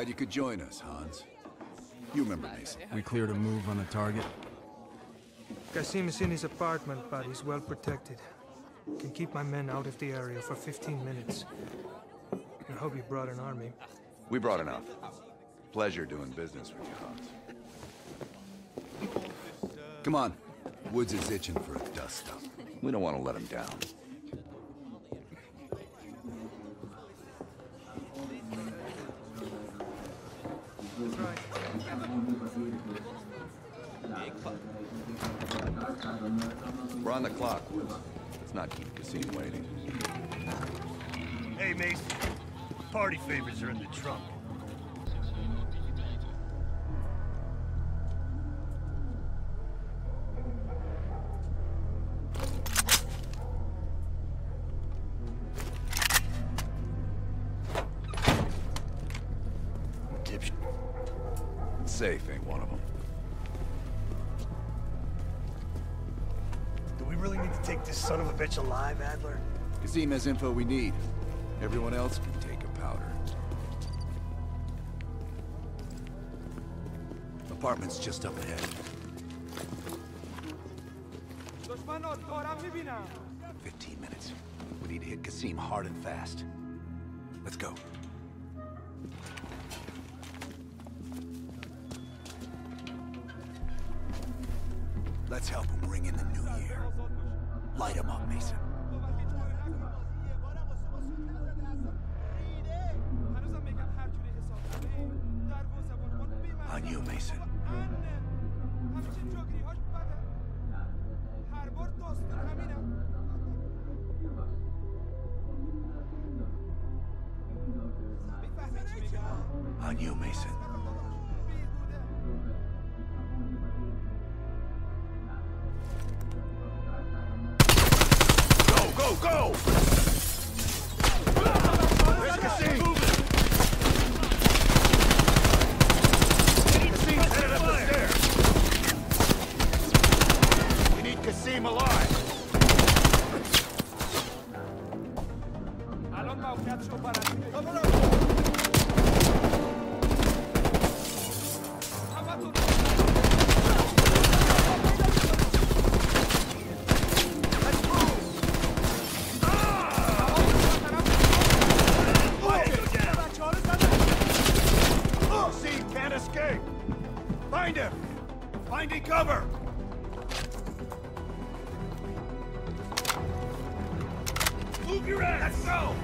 Adler, Glad you could join us, Hans. You remember Mason. We cleared a move on the target. Qasim is in his apartment, but he's well protected. Can keep my men out of the area for 15 minutes. I hope you brought an army. We brought enough. Pleasure doing business with you, Hans. Come on. Woods is itching for a dust-up. We don't want to let him down. We're on the clock. Let's not keep Qasim waiting. Hey, Mace. Party favors are in the trunk. Safe ain't one of them. Do we really need to take this son of a bitch alive, Adler? Qasim has info we need. Everyone else can take a powder. Apartment's just up ahead. 15 minutes. We need to hit Qasim hard and fast. Let's go. Light him up, Mason. On you, Mason. On you, Mason. Escape! Find him! Finding cover! Move your ass! Let's go!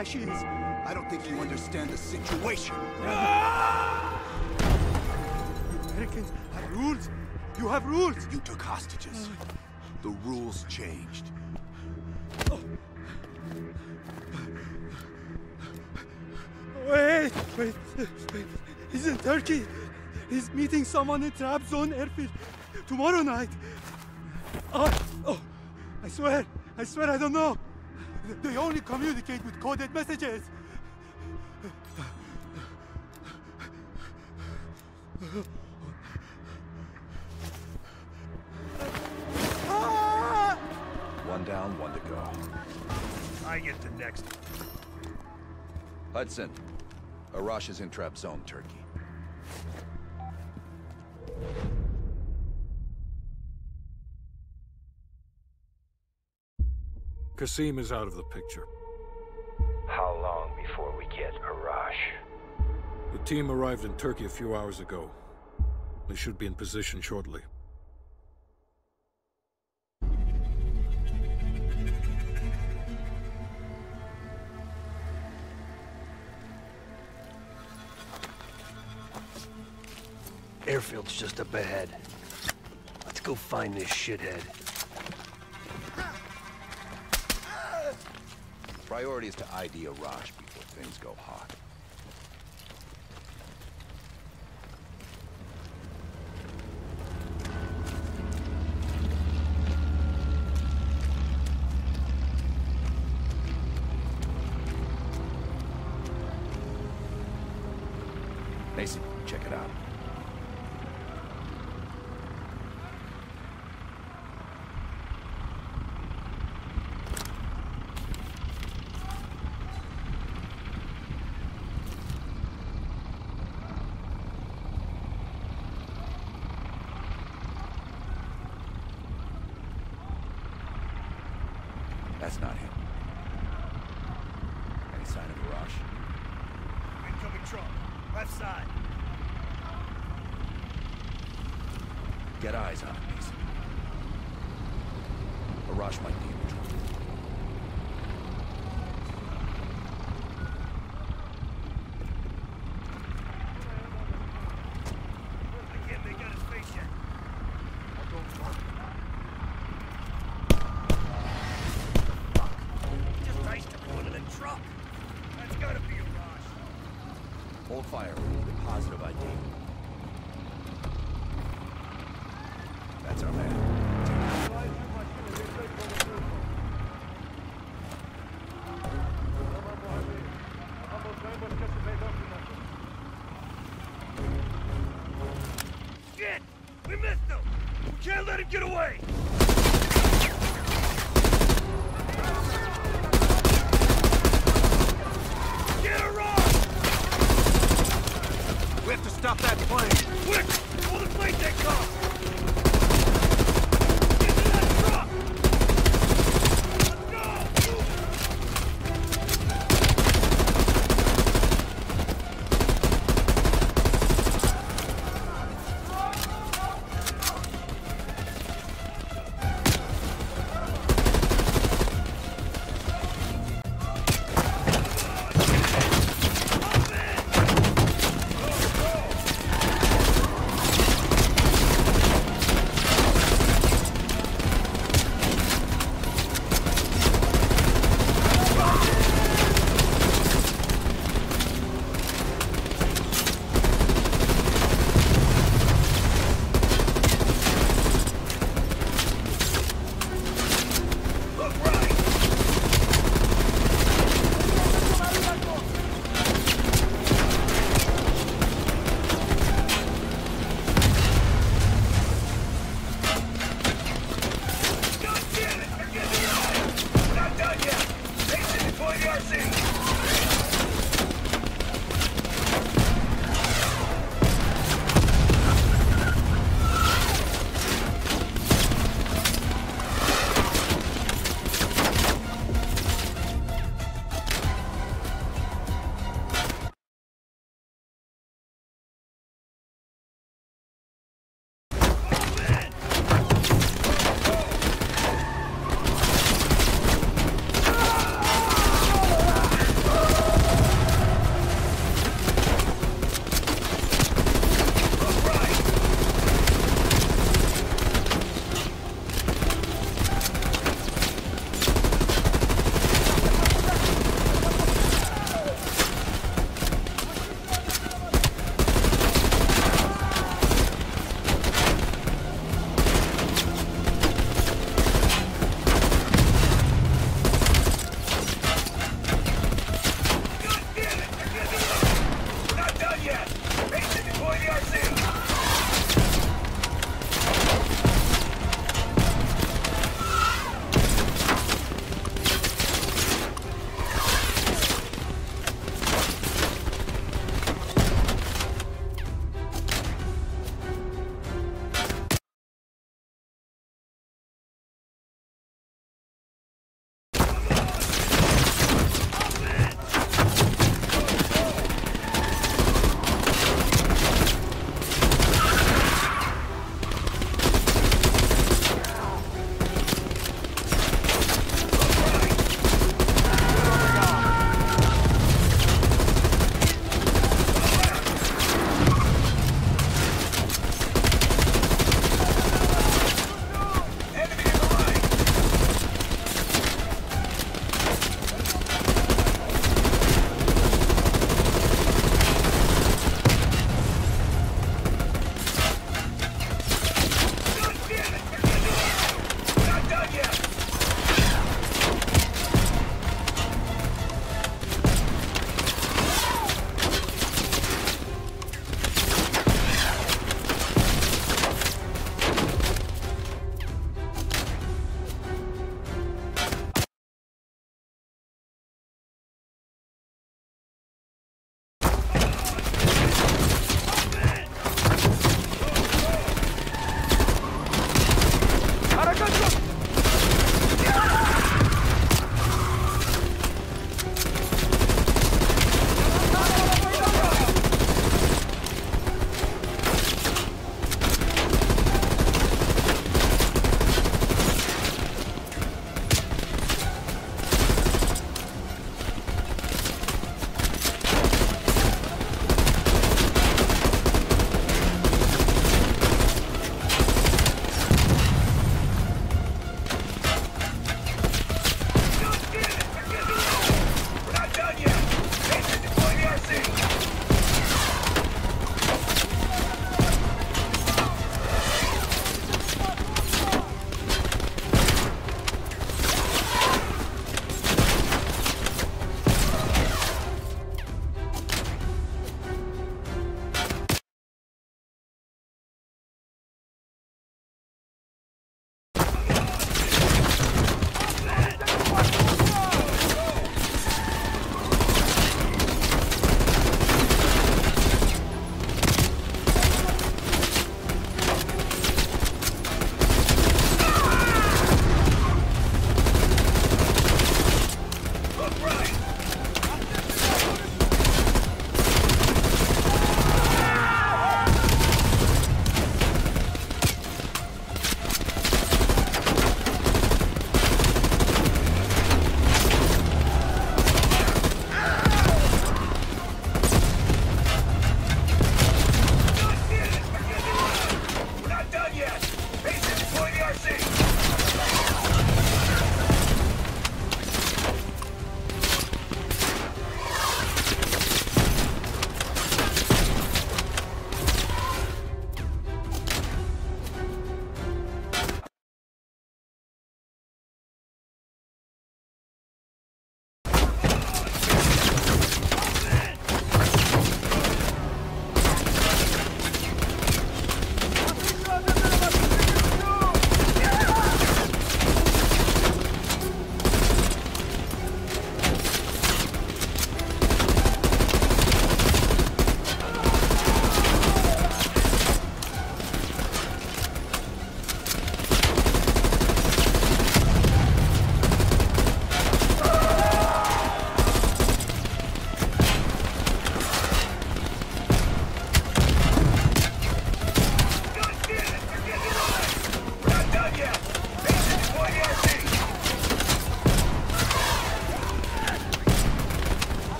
Is. I don't think you understand the situation. Americans have rules. You have rules. You took hostages. The rules changed. Wait, wait, wait. He's in Turkey. He's meeting someone in Trabzon airfield tomorrow night. Oh, oh, I swear, I swear I don't know. They only communicate with coded messages. One down, one to go. I get the next. Hudson, Arash is in Trabzon, Turkey. Qasim is out of the picture. How long before we get Arash? The team arrived in Turkey a few hours ago. They should be in position shortly. Airfield's just up ahead. Let's go find this shithead. Priority is to ID Arash before things go hot. That's not him. Any sign of Arash? Incoming truck. Left side. Get eyes on him, Mason. Arash might be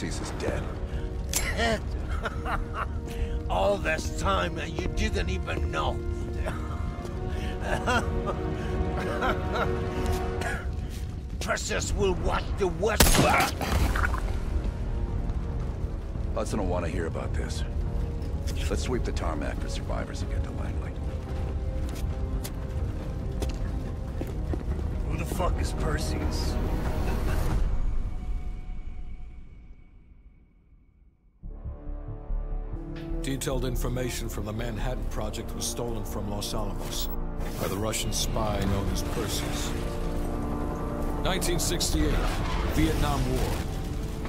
Perseus is dead. Dead. All this time and you didn't even know. Perseus will watch the West. Hudson will want to hear about this. Let's sweep the tarmac for survivors and get to Langley. Who the fuck is Perseus? Detailed information from the Manhattan Project was stolen from Los Alamos by the Russian spy known as Perseus. 1968, Vietnam War.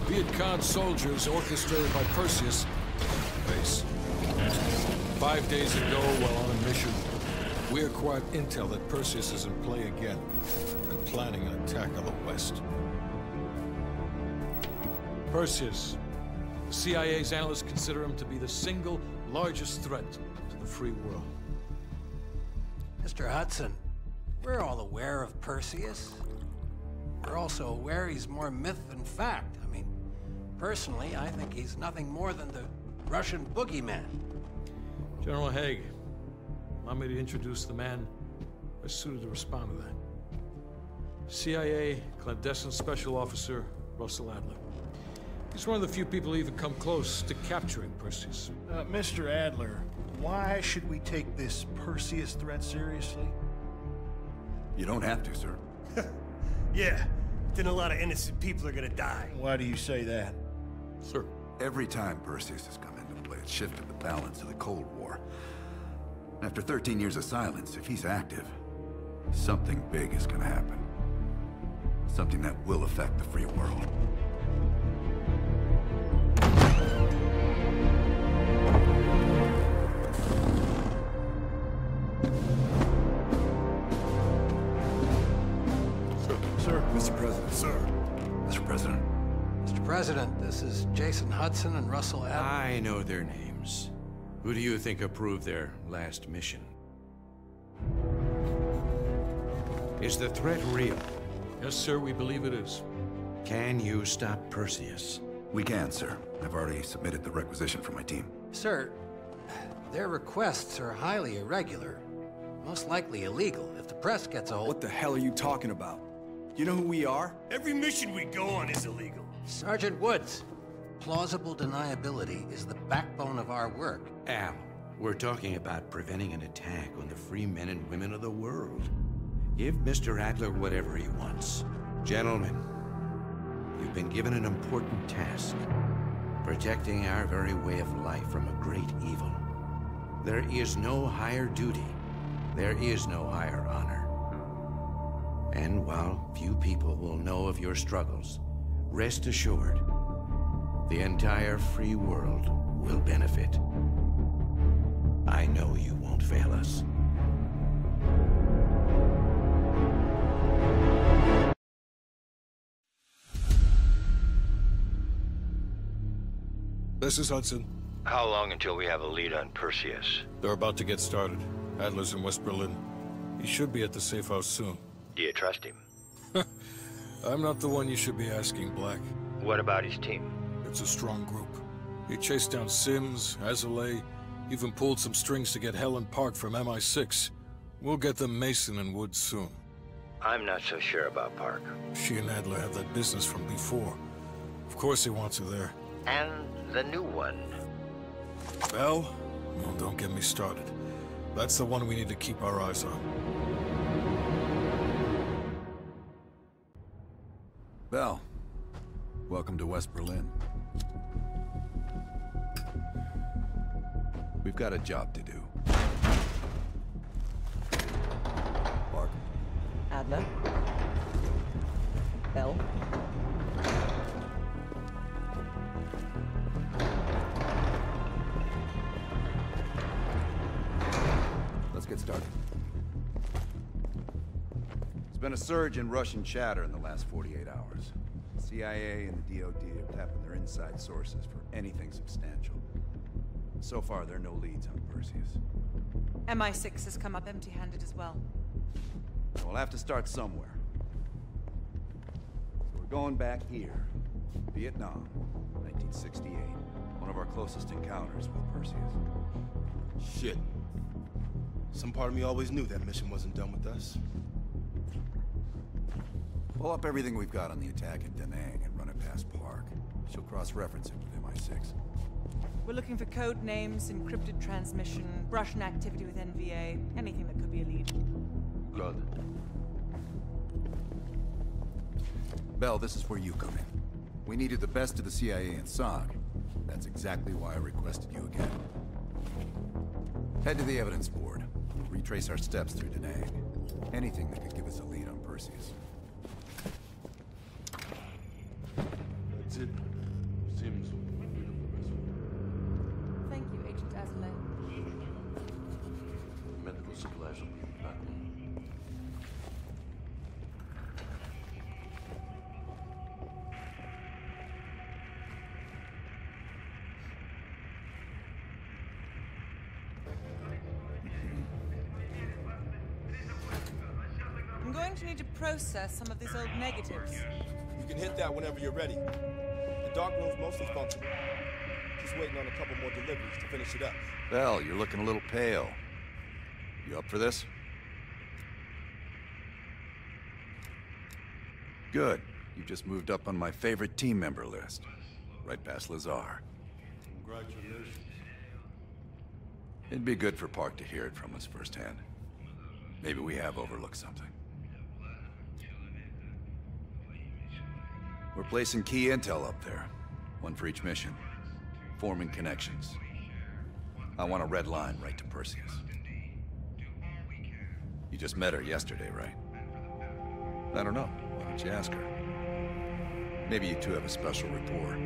Viet Cong soldiers orchestrated by Perseus base. Five days ago, while on a mission, we acquired intel that Perseus is in play again and planning an attack on the West. Perseus. The CIA's analysts consider him to be the single largest threat to the free world. Mr. Hudson, we're all aware of Perseus. We're also aware he's more myth than fact. I mean, personally, I think he's nothing more than the Russian boogeyman. General Haig, allow me to introduce the man best suited to respond to that. CIA clandestine special officer Russell Adler. He's one of the few people who even come close to capturing Perseus. Uh, Mr. Adler, why should we take this Perseus threat seriously? You don't have to, sir. Yeah, then a lot of innocent people are gonna die. Why do you say that? Sir. Every time Perseus has come into play, it shifted the balance of the Cold War. After 13 years of silence, if he's active, something big is gonna happen. Something that will affect the free world. President, this is Jason Hudson and Russell Adler. I know their names. Who do you think approved their last mission? Is the threat real? Yes, sir, we believe it is. Can you stop Perseus? We can, sir. I've already submitted the requisition for my team. Sir, their requests are highly irregular. Most likely illegal if the press gets a hold. What the hell are you talking about? You know who we are? Every mission we go on is illegal. Sergeant Woods, plausible deniability is the backbone of our work. Al, we're talking about preventing an attack on the free men and women of the world. Give Mr. Adler whatever he wants. Gentlemen, you've been given an important task. Protecting our very way of life from a great evil. There is no higher duty. There is no higher honor. And while few people will know of your struggles, rest assured, the entire free world will benefit. I know you won't fail us. This is Hudson. How long until we have a lead on Perseus? They're about to get started. Adler's in West Berlin. He should be at the safe house soon. Do you trust him? I'm not the one you should be asking, Black. What about his team? It's a strong group. He chased down Sims, Azalea, even pulled some strings to get Helen Park from MI6. We'll get them Mason and Woods soon. I'm not so sure about Park. She and Adler have that business from before. Of course he wants her there. And the new one. Bell? Well, don't get me started. That's the one we need to keep our eyes on. Bell, welcome to West Berlin. We've got a job to do. Park. Adler. Bell. Let's get started. There's been a surge in Russian chatter in the last 48 hours. CIA and the DoD are tapping their inside sources for anything substantial. So far, there are no leads on Perseus. MI6 has come up empty-handed as well. We'll have to start somewhere. So we're going back here. Vietnam, 1968. One of our closest encounters with Perseus. Shit. Some part of me always knew that mission wasn't done with us. Pull up everything we've got on the attack at Da Nang and run it past Park. She'll cross-reference it with MI6. We're looking for code names, encrypted transmission, Russian activity with NVA, anything that could be a lead. Good. Bell, this is where you come in. We needed the best of the CIA and SOG. That's exactly why I requested you again. Head to the evidence board. Retrace our steps through Da Nang. Anything that could give us a lead on Perseus. Going to need to process some of these old negatives. You can hit that whenever you're ready. The dark room's mostly functional. Just waiting on a couple more deliveries to finish it up. Bell, you're looking a little pale. You up for this? Good. You just moved up on my favorite team member list. Right past Lazar. Congratulations. It'd be good for Park to hear it from us firsthand. Maybe we have overlooked something. We're placing key intel up there. One for each mission. Forming connections. I want a red line right to Perseus. You just met her yesterday, right? I don't know. Why don't you ask her? Maybe you two have a special rapport.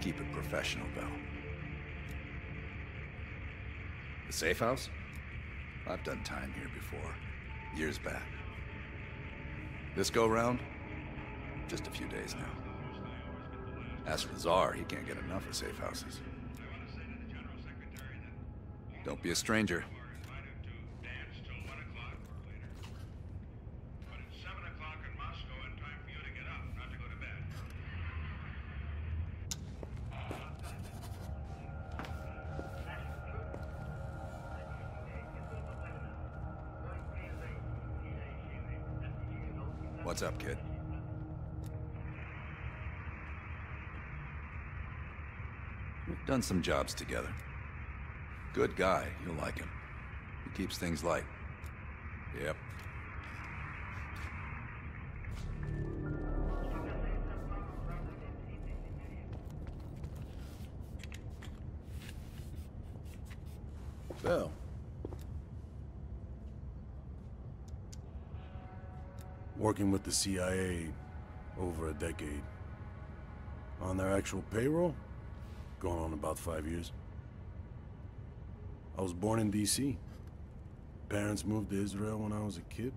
Keep it professional, Bell. The safe house? I've done time here before. Years back. This go round? Just a few days now. As for Czar, he can't get enough of safe houses. Don't be a stranger. What's up, kid? Done some jobs together. Good guy, you'll like him. He keeps things light. Yep. Bell. Working with the CIA over a decade. On their actual payroll? Going on about five years. I was born in D.C. Parents moved to Israel when I was a kid.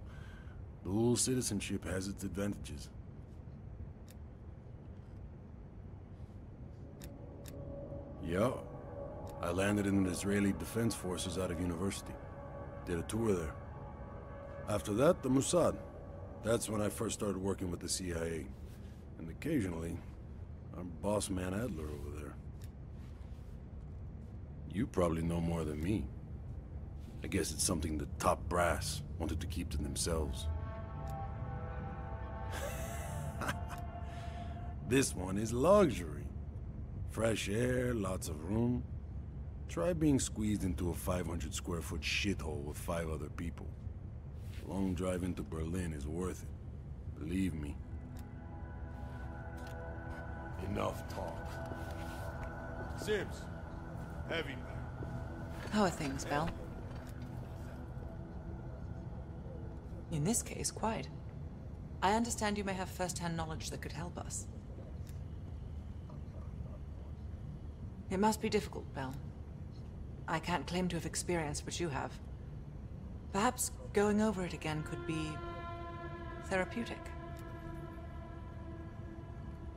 Dual citizenship has its advantages. Yeah. I landed in the Israeli Defense Forces out of university. Did a tour there. After that, the Mossad. That's when I first started working with the CIA. And occasionally, our boss man Adler over there. You probably know more than me. I guess it's something the top brass wanted to keep to themselves. this one is luxury. Fresh air, lots of room. Try being squeezed into a 500 square foot shithole with five other people. A long drive into Berlin is worth it. Believe me. Enough talk. Sims, heavy. How are things, Bell? In this case, quite. I understand you may have first-hand knowledge that could help us. It must be difficult, Bell. I can't claim to have experienced what you have. Perhaps going over it again could be... therapeutic.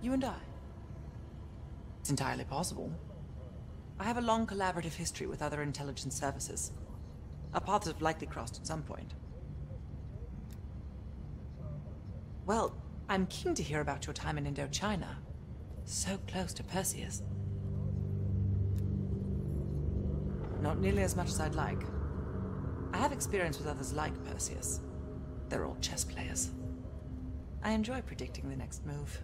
You and I. It's entirely possible. I have a long collaborative history with other intelligence services. Our paths have likely crossed at some point. Well, I'm keen to hear about your time in Indochina. So close to Perseus. Not nearly as much as I'd like. I have experience with others like Perseus. They're all chess players. I enjoy predicting the next move.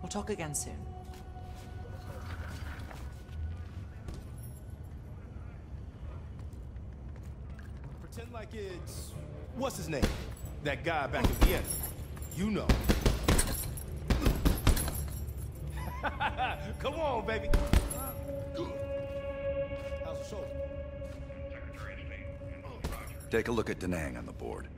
We'll talk again soon. Pretend like it's... What's his name? That guy back in Vienna. You know. Come on, baby. Take a look at Da Nang on the board.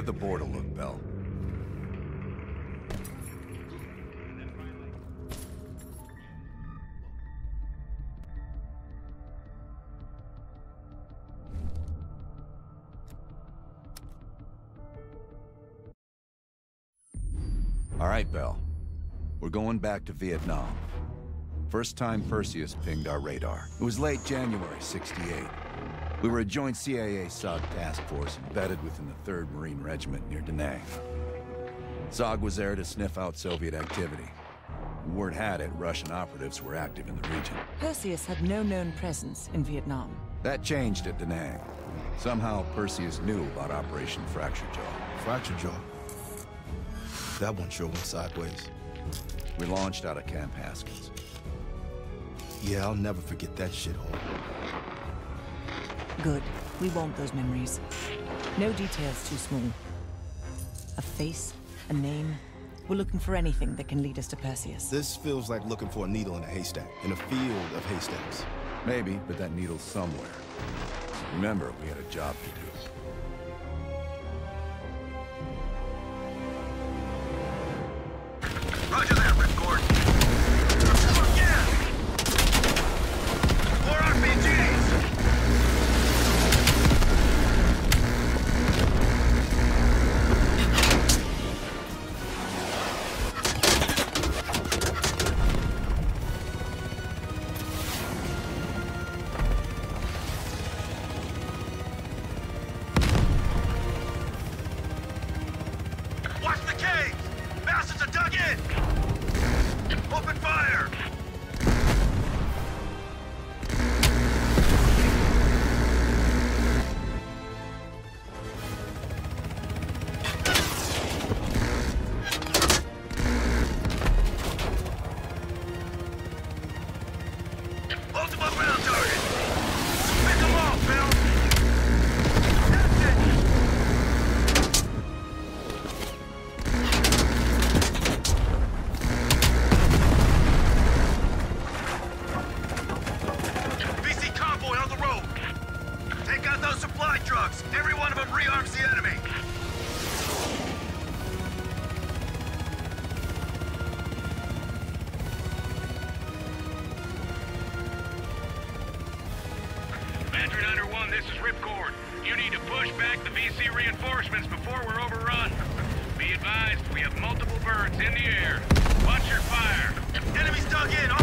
Give the board a look, Bell. All right, Bell. We're going back to Vietnam. First time Perseus pinged our radar. It was late January, 68. We were a joint CIA-SOG task force embedded within the 3rd Marine Regiment near Da Nang. SOG was there to sniff out Soviet activity. Word had it, Russian operatives were active in the region. Perseus had no known presence in Vietnam. That changed at Da Nang. Somehow, Perseus knew about Operation Fractured Jaw. Fractured Jaw? That one sure went sideways. We launched out of Camp Haskins. Yeah, I'll never forget that shithole. Good. We want those memories. No details too small. A face, a name. We're looking for anything that can lead us to Perseus. This feels like looking for a needle in a haystack, in a field of haystacks. Maybe, but that needle's somewhere. Remember, we had a job to do. Roger that, Enemies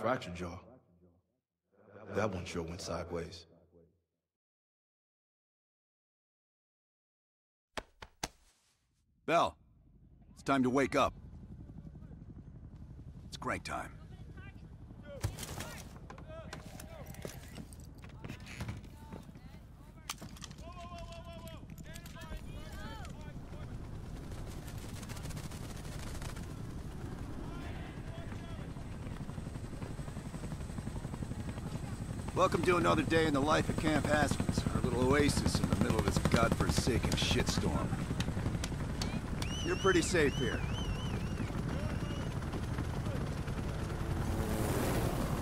Fractured jaw. That one sure went sideways. Bell, it's time to wake up. It's crank time. Welcome to another day in the life of Camp Haskins, our little oasis in the middle of this godforsaken shitstorm. You're pretty safe here.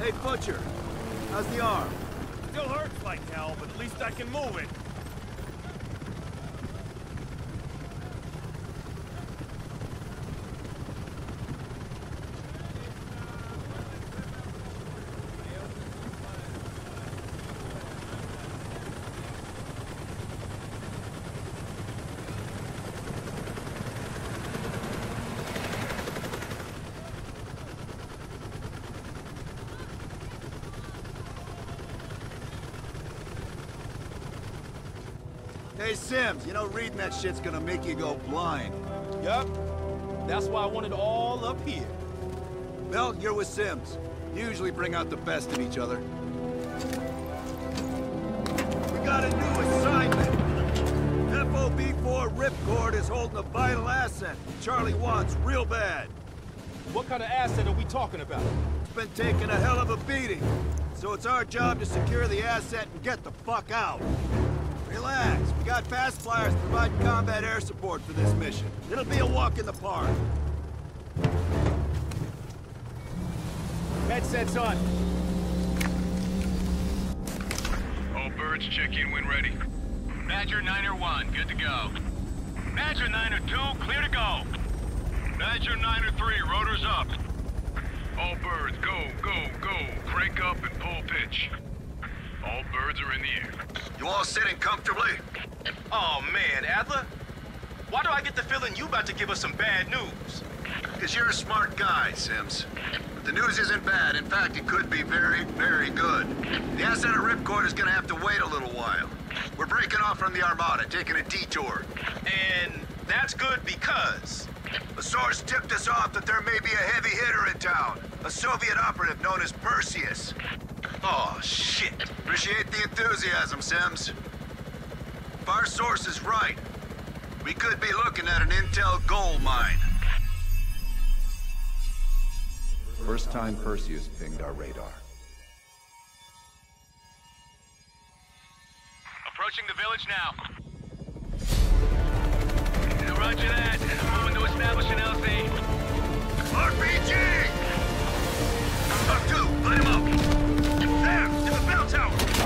Hey, Butcher. How's the arm? Still hurts like hell, but at least I can move it. Hey, Sims, you know reading that shit's gonna make you go blind. Yup. That's why I want it all up here. Mel, you're with Sims. You usually bring out the best in each other. We got a new assignment. FOB-4 Ripcord is holding a vital asset Charlie wants real bad. What kind of asset are we talking about? It's been taking a hell of a beating. So it's our job to secure the asset and get the fuck out. Relax. We got fast flyers providing combat air support for this mission. It'll be a walk in the park. Headsets on. All birds check in when ready. Badger 9 1, good to go. Badger 9 2, clear to go. Badger 9 3, rotors up. All birds, go, go, go. Crank up and pull pitch. All birds are in the air. You all sitting comfortably? Oh man, Adler. Why do I get the feeling you about to give us some bad news? Because you're a smart guy, Sims. But the news isn't bad. In fact, it could be very, very good. The asset of Ripcord is gonna have to wait a little while. We're breaking off from the Armada, taking a detour. And that's good because... A source tipped us off that there may be a heavy hitter in town. A Soviet operative known as Perseus. Oh, shit. Appreciate the enthusiasm, Sims. If our source is right, we could be looking at an intel gold mine. First time Perseus pinged our radar. Approaching the village now. Roger that. Moving to establish an LZ. RPG! Up two, light him up. Tower.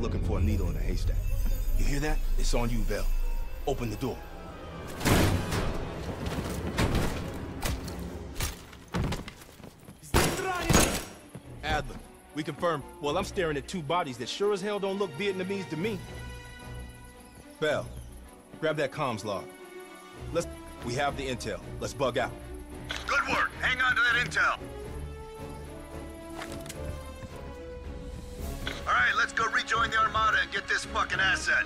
Looking for a needle in a haystack. You hear that? It's on you, Bell. Open the door. Adler, we confirm. Well, I'm staring at two bodies that sure as hell don't look Vietnamese to me. Bell, grab that comms log. Let's... We have the intel. Let's bug out. Good work. Hang on to that intel. All right, let's go rejoin the Armada and get this fucking asset.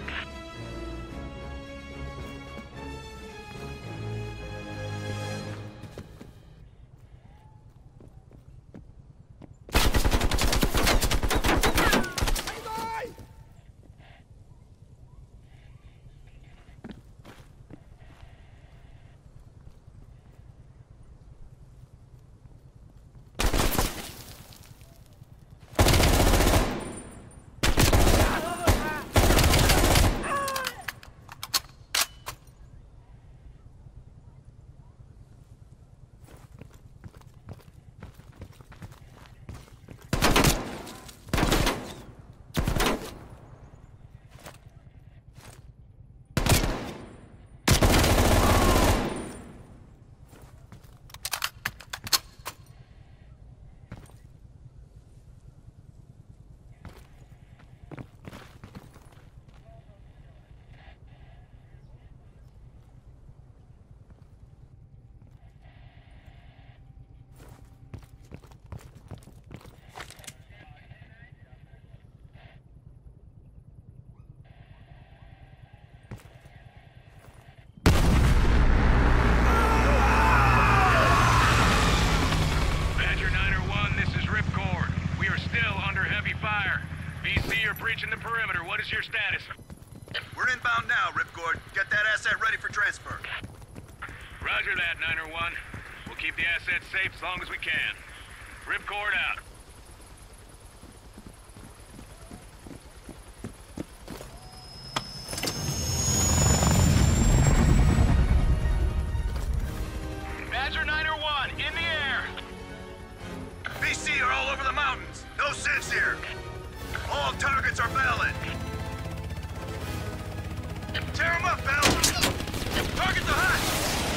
Badger 901, this is Ripcord. We are still under heavy VC are breaching the perimeter. What is your status? We're inbound now, Ripcord. Get that asset ready for transfer. Roger that, 901. We'll keep the asset safe as long as we can. Ripcord out. Badger 901, in the air! VC are all over the mountains. No sense here. All targets are valid. Tear them up, Bell. Target the hut.